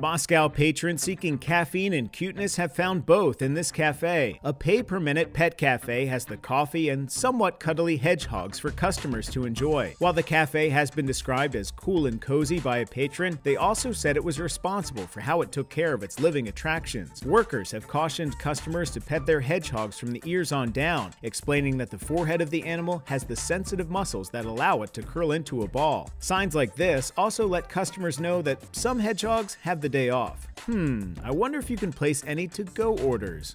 Moscow patrons seeking caffeine and cuteness have found both in this cafe. A pay per minute pet cafe has the coffee and somewhat cuddly hedgehogs for customers to enjoy. While the cafe has been described as cool and cozy by a patron, they also said it was responsible for how it took care of its living attractions. Workers have cautioned customers to pet their hedgehogs from the ears on down, explaining that the forehead of the animal has the sensitive muscles that allow it to curl into a ball. Signs like this also let customers know that some hedgehogs have the day off. Hmm, I wonder if you can place any to go orders.